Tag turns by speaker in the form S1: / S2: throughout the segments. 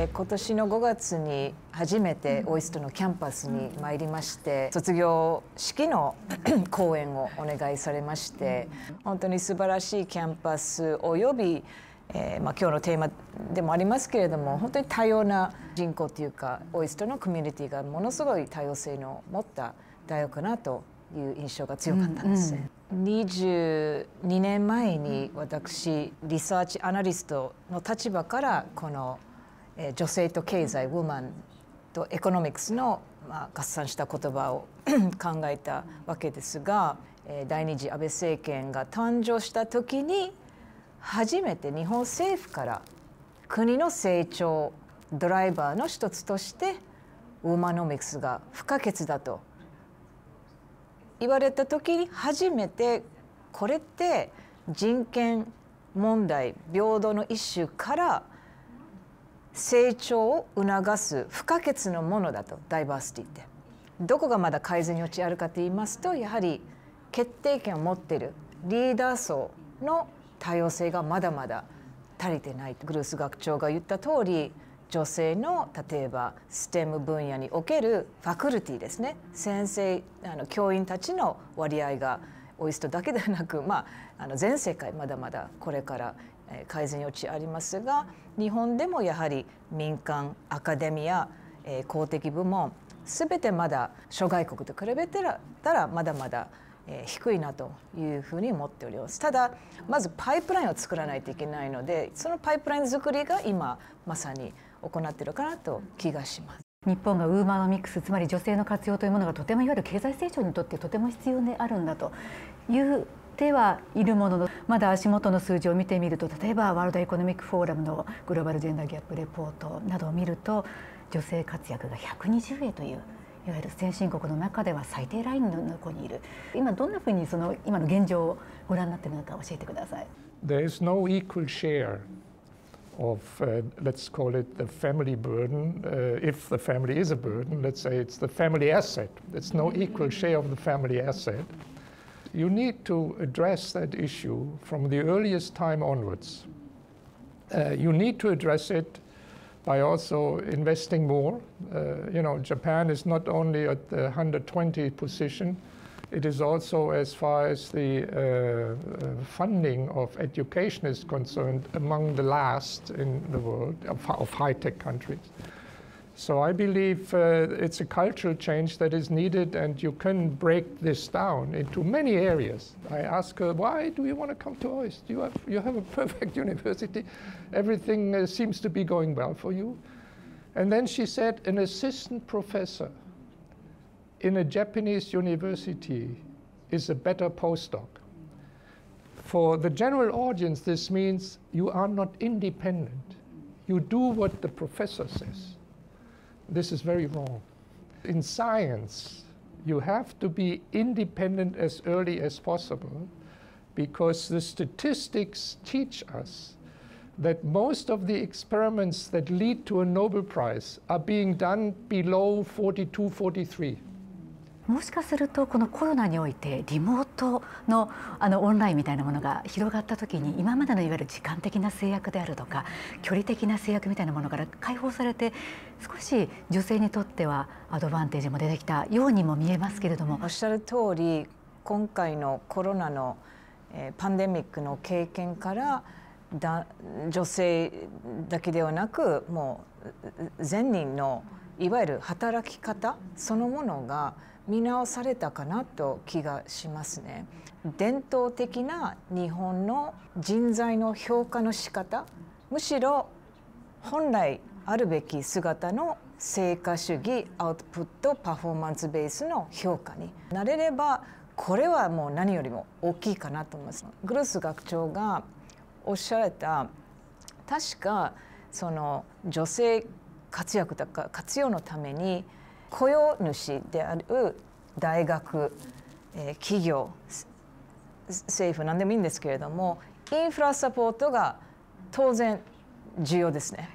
S1: えー、今年の5月に初めて OIST のキャンパスに参りまして、卒業式の講演をお願いされまして本当に素晴らしいキャンパスおよびえーまあ、今日のテーマでもありますけれども本当に多様な人口というか OIST のコミュニティがものすごい多様性の持った大学かなという印象が強かったんです、うんうん、22年前に私リサーチアナリストの立場からこの、女性と経済ウーマンとエコノミクスの、まあ、合算した言葉を 考えたわけですが、第二次安倍政権が誕生した時に初めて日本政府から国の成長ドライバーの一つとしてウーマノミクスが不可欠だと言われた時に初めてこれって人権問題平等の一種から成長を促す不可欠のものだとダイバーシティって。どこがまだ改善余地あるかと言いますとやはり決定権を持っているリーダー層の多様性がまだまだ足りてないグルース学長が言った通り女性の例えば STEM 分野におけるファクルティですね先生あの教員たちの割合がオイストだけではなく、まあ、あの全世界まだまだこれから改善余地ありますが日本でもやはり民間アカデミア、公的部門全てまだ諸外国と比べてたらまだまだ低いなというふうに思っておりますただまずパイプラインを作らないといけないのでそのパイプライン作りが今まさに行っているかなと気がします。
S2: 日本がウーマノミックスつまり女性の活用というものがとてもいわゆる経済成長にとってとても必要であるんだというてはいるもののまだ足元の数字を見てみると例えばワールドエコノミックフォーラムのグローバルジェンダーギャップレポートなどを見ると女性活躍が120位といういわゆる先進国の中では最低ラインの子にいる今どんなふうにその今の現状をご覧になっているのか教えてください。
S3: There is no equal share of, uh, let's call it the family burden. Uh, if the family is a burden, let's say it's the family asset. It's no equal share of the family asset. You need to address that issue from the earliest time onwards. Uh, you need to address it by also investing more. Uh, you know, Japan is not only at the 120 position, it is also as far as the uh, uh, funding of education is concerned among the last in the world of, of high-tech countries. So I believe uh, it's a cultural change that is needed, and you can break this down into many areas. I ask her, why do you want to come to OIST? You have, you have a perfect university. Everything uh, seems to be going well for you. And then she said, an assistant professor in a Japanese university is a better postdoc. For the general audience, this means you are not independent. You do what the professor says. This is very wrong. In science, you have to be independent as early as possible because the statistics teach us that most of the experiments that lead to a Nobel Prize are being done below 42, 43.
S2: もしかするとこのコロナにおいてリモートのあのオンラインみたいなものが広がった時に今までのいわゆる時間的な制約であるとか距離的な制約みたいなものから解放されて少し女性にとってはアドバンテージも出てきたようにも見えますけれども。
S1: おっしゃる通り今回のコロナの、えー、パンデミックの経験からだ女性だけではなくもう全人のいわゆる働き方そのものが見直されたかなと気がしますね。伝統的な日本の人材の評価の仕方むしろ本来あるべき姿の成果主義アウトプットパフォーマンスベースの評価になれればこれはもう何よりも大きいかなと思います。グルス学長がおっしゃられた確かその女性活躍とか活用のために雇用主である大学、えー、企業政府何でもいいんですけれどもインフラサポートが当然重要ですね。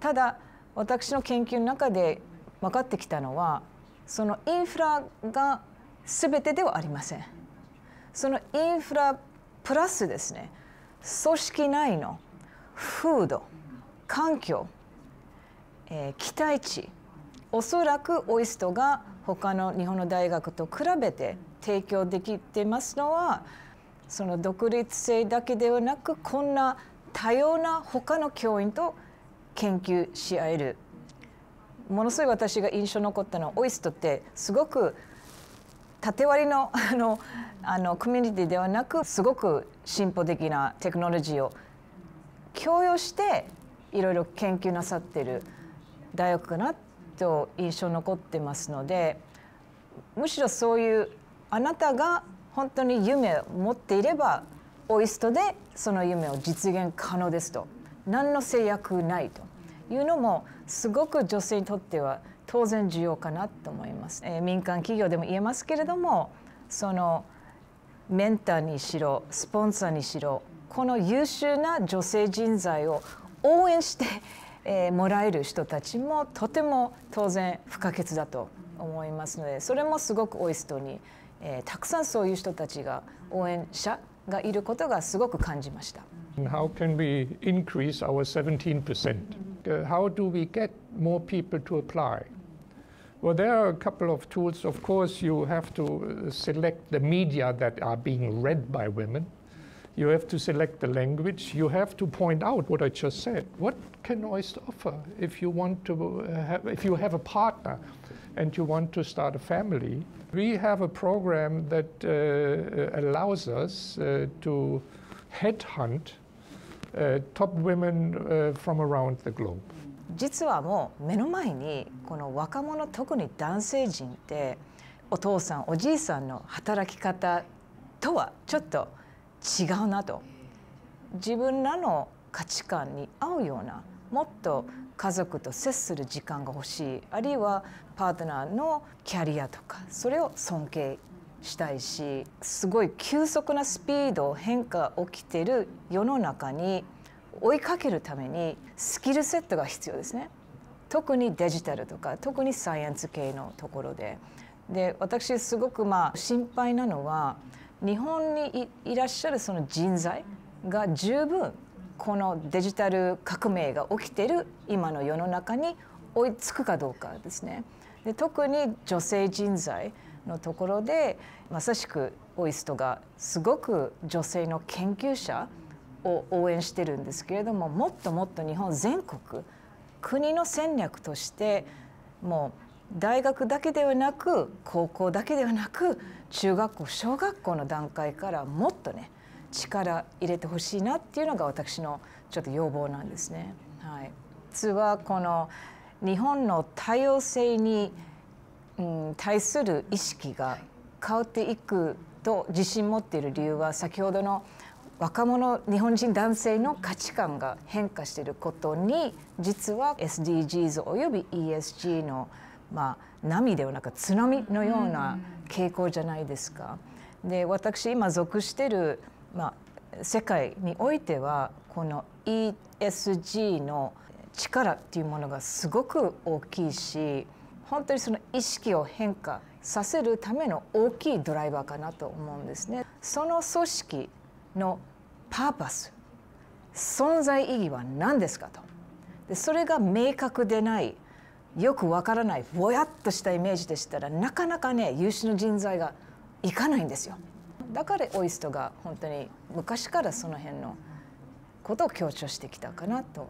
S1: ただ私の研究の中で分かってきたのはそのインフラが全てではありません。そのインフラプラスですね組織内の風土環境えー、期待値おそらくオイストが他の日本の大学と比べて提供できてますのはその独立性だけではなくこんな多様な他の教員と研究し合えるものすごい私が印象残ったのはオイストってすごく縦割りのあのあのコミュニティではなくすごく進歩的なテクノロジーを共有していろいろ研究なさってる大学かなってと印象残ってますのでむしろそういうあなたが本当に夢を持っていればオイストでその夢を実現可能ですと。何の制約ないというのもすごく女性にとっては当然重要かなと思います、えー、民間企業でも言えますけれどもそのメンターにしろスポンサーにしろこの優秀な女性人材を応援して、えー、もらえる人たちもとても当然不可欠だと思いますのでそれもすごくオイストに、えー、たくさんそういう人たちが応援者がいることがすごく感じました。
S3: How can we increase our 17%? How do we get more people to apply? Well, there are a couple of tools. Of course, you have to select the media that are being read by women. You have to select the language. You have to point out what I just said. What can OIST offer if you want to have, if you have a partner and you want to start a family? We have a program that uh, allows us uh, to headhunt uh, top women uh, from around the globe.
S1: 実はもう目の前にこの若者特に男性陣ってお父さんおじいさんの働き方とはちょっと 違うなと自分らの価値観に合うようなもっと家族と接する時間が欲しいあるいはパートナーのキャリアとかそれを尊敬したいしすごい急速なスピード変化起きてる世の中に追いかけるためにスキルセットが必要ですね。特にデジタルとか特にサイエンス系のところで。で私すごくまあ心配なのは日本にいらっしゃるその人材が十分このデジタル革命が起きてる今の世の中に追いつくかどうかですね。で特に女性人材のところでまさしくオイストがすごく女性の研究者を応援してるんですけれどももっともっと日本全国国の戦略としてもう大学だけではなく高校だけではなく中学校小学校の段階からもっとね力入れてほしいなっていうのが私のちょっと要望なんですね。はい、実はこの日本の多様性に、うん、対する意識が変わっていくと自信持っている理由は先ほどの若者日本人男性の価値観が変化していることに実は SDGs および ESG の、まあ、波ではなく津波のような傾向じゃないですか。で私今属してる、まあ、世界においてはこの ESG の力っていうものがすごく大きいし本当にその意識を変化させるための大きいドライバーかなと思うんですね。その組織のパーパス存在意義は何ですかとでそれが明確でないよくわからないぼやっとしたイメージでしたらなかなかね優秀な人材がいかないんですよ。だからオイストが本当に昔からその辺のことを強調してきたかなと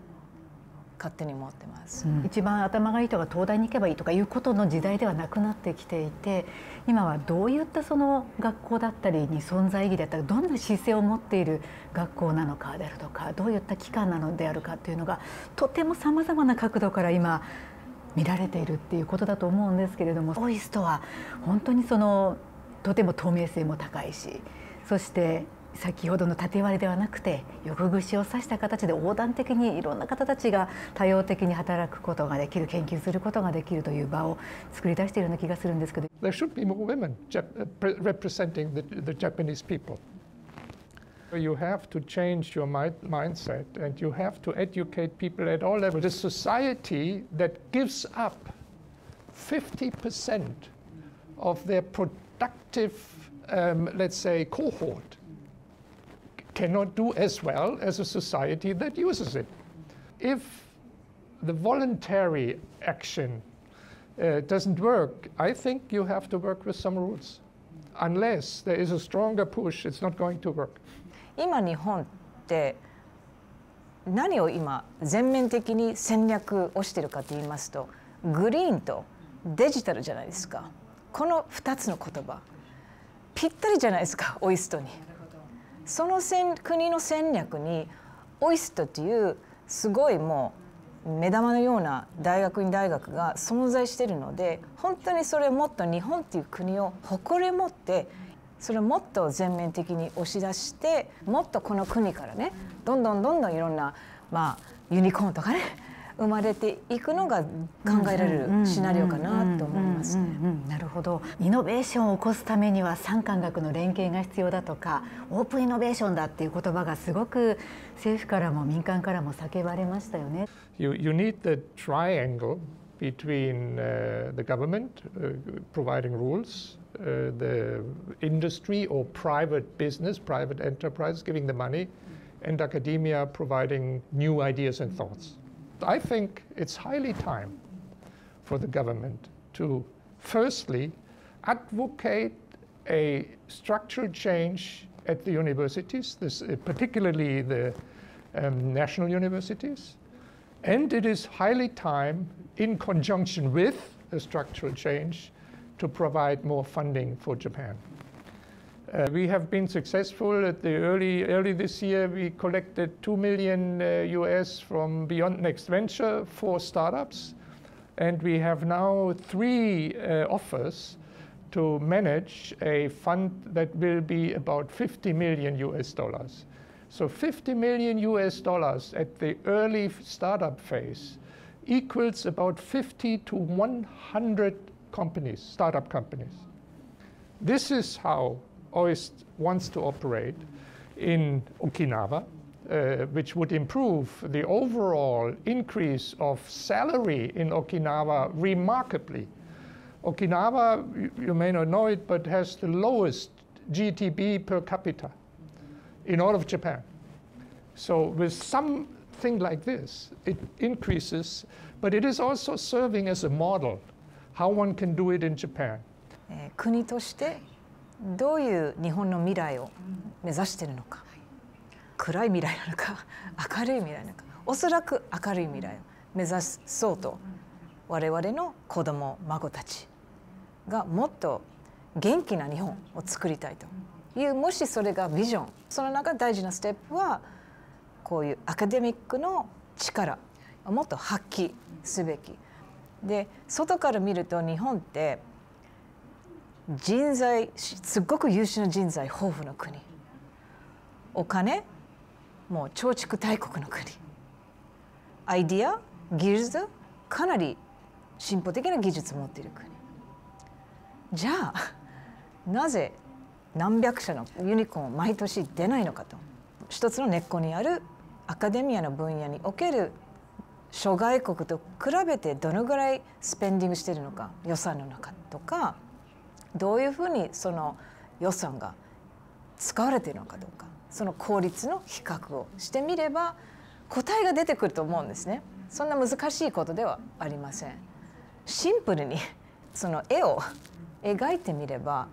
S1: 勝手に思ってます、
S2: うん、一番頭がいい人が東大に行けばいいとかいうことの時代ではなくなってきていて今はどういったその学校だったりに存在意義だったりどんな姿勢を持っている学校なのかであるとかどういった機関なのであるかっていうのがとてもさまざまな角度から今見られているっていうことだと思うんですけれどもオイスとは本当にそのとても透明性も高いしそして先ほどの縦割りではなくて横串を刺した形で横断的にいろんな方たちが多様的に働くことができる研究することができるという場を作り出しているような気がするんですけど。
S3: There should be more women representing the, the Japanese people. You have to change your mind, mindset and you have to educate people at all levels. The society that gives up 50% of their productive, um, let's say, cohort cannot do as well as a society that uses it. If the voluntary action uh, doesn't work, I think you have to work with some rules. Unless there is a stronger push, it's not going to work.
S1: 今日本って何を今全面的に戦略をしてるかと言いますとグリーンとデジタルじゃないですか。この2つの言葉。ぴったりじゃないですかオイストに。その国の戦略にオイストというすごいもう目玉のような大学院大学が存在しているので本当にそれをもっと日本っていう国を誇り持ってそれをもっと全面的に押し出してもっとこの国からねどんどんどんどんいろんな、まあ、ユニコーンとかね 生まれていくのが考えられるシナリオかなと思いますね。
S2: なるほどイノベーションを起こすためには産官学の連携が必要だとかオープンイノベーションだっていう言葉がすごく政府からも民間からも叫ばれましたよね。
S3: You, you need the triangle between、uh, the government、uh, providing rules uh, the industry or private business, private enterprise giving the money, and academia providing new ideas and thoughts. I think it's highly time for the government to firstly advocate a structural change at the universities, this, uh, particularly the um, national universities. And it is highly time, in conjunction with a structural change, to provide more funding for Japan. Uh, we have been successful at the early, early this year. We collected 2 million uh, US from Beyond Next Venture for startups. And we have now three uh, offers to manage a fund that will be about 50 million US dollars. So 50 million US dollars at the early startup phase equals about 50 to 100 companies, startup companies. This is how OIST wants to operate in Okinawa, uh, which would improve the overall increase of salary in Okinawa remarkably. Okinawa, you, you may not know it, but has the lowest GDP per capita in all of Japan. So with something like this, it increases, but it is also serving as a model how one can do it in Japan.
S1: 国としてどういう日本の未来を目指しているのか暗い未来なのか明るい未来なのかおそらく明るい未来を目指そうと我々の子供孫たちがもっと元気な日本を作りたいというもしそれがビジョン。その中大事なステップはこういうアカデミックの力をもっと発揮すべき。で外から見ると日本って人材すっごく優秀な人材豊富な国。お金もう超築大国の国。アイディア技術かなり進歩的な技術を持っている国。じゃあなぜ何百社のユニコーン毎年出ないのかと一つの根っこにあるアカデミアの分野における諸外国と比べてどのぐらいスペンディングしているのか予算の中とかどういうふうにその予算が使われているのかどうかその効率の比較をしてみれば答えが出てくると思うんですね。そんな難しいことではありません。シンプルにその絵を描いてみれば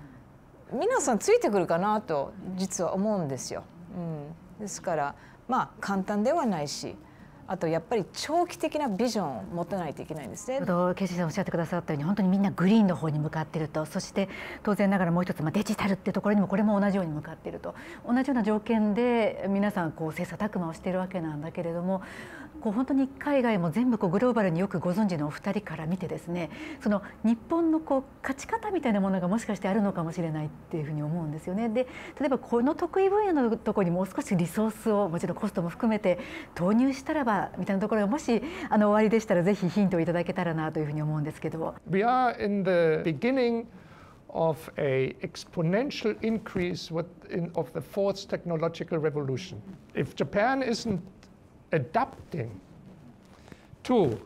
S1: 皆さんついてくるかなと実は思うんですよ。うん、ですからまあ簡単ではないしあとやっぱり長期的なビジョンを持たないといけないんですね。
S2: ケシさんおっしゃってくださったように本当にみんなグリーンの方に向かっているとそして当然ながらもう一つ、まあ、デジタルっていうところにもこれも同じように向かっていると同じような条件で皆さんこう切磋琢磨をしているわけなんだけれどもこう本当に海外も全部こうグローバルによくご存知のお二人から見てですねその日本のこう勝ち方みたいなものがもしかしてあるのかもしれないっていうふうに思うんですよね。で例えばこの得意分野のところにもう少しリソースをもちろんコストも含めて投入したらばみたいなところがもしあの終わりでしたらぜひヒントをいただけたらなというふうに思うんですけど。
S3: We are in the beginning of a exponential increase in, of the fourth technological revolution. If Japan isn't adapting to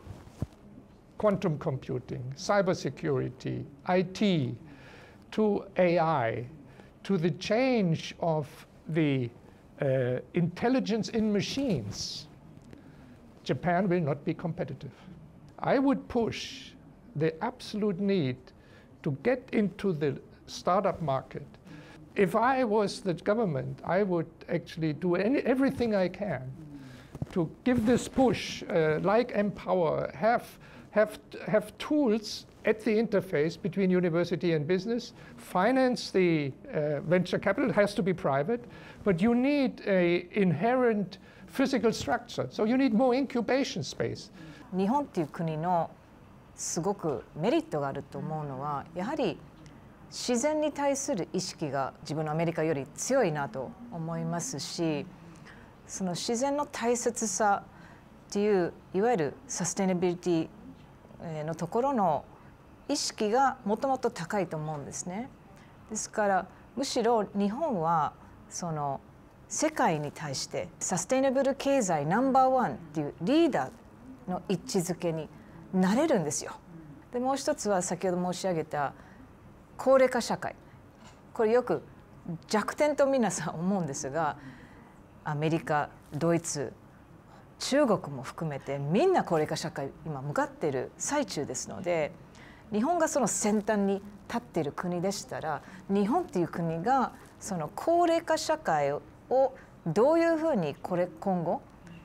S3: quantum computing, cybersecurity, IT, to AI, to the change of the uh, intelligence in machines, Japan will not be competitive. I would push the absolute need to get into the startup market. If I was the government, I would actually do any, everything I can to give this push, uh, like Empower, have, have, have tools at the interface between university and business, finance the uh, venture capital, it has to be private, but you need a inherent physical structure. So you need more incubation space.
S1: 日本っていう国のすごくメリットがあると思うのはやはり自然に対する意識が自分のアメリカより強いなと思いますし その自然の大切さっていういわゆるサステナビリティのところの意識がもともと高いと思うんですね。ですからむしろ日本はその世界に対してサステナブル経済ナンバーワンっていうリーダーの位置づけになれるんですよ。でもう一つは先ほど申し上げた高齢化社会これよく弱点と皆さん思うんですがアメリカドイツ中国も含めてみんな高齢化社会今向かっている最中ですので日本がその先端に立っている国でしたら日本っていう国がその高齢化社会をどういうふうにこれ今後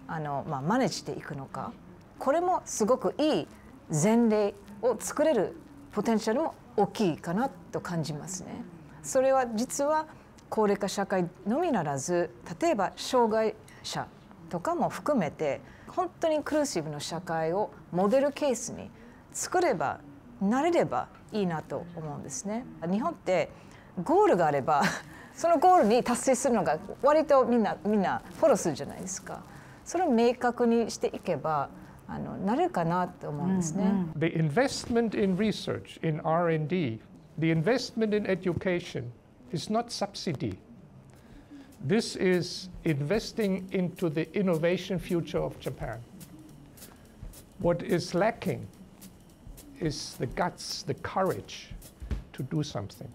S1: あの、まあ、マネしていくのかこれもすごくいい前例を作れるポテンシャルも大きいかなと感じますね。それは実は高齢化社会のみならず例えば障害者とかも含めて本当にインクルーシブの社会をモデルケースに作ればなれればいいなと思うんですね。日本ってゴールがあれば そのゴールに達成するのが割とみんなみんなフォローするじゃないですか。それを明確にしていけばあのなるかなと思うんですね。
S3: The investment in research, in R&D, the investment in education is not subsidy. This is investing into the innovation future of Japan. What is lacking is the guts, the courage to do something.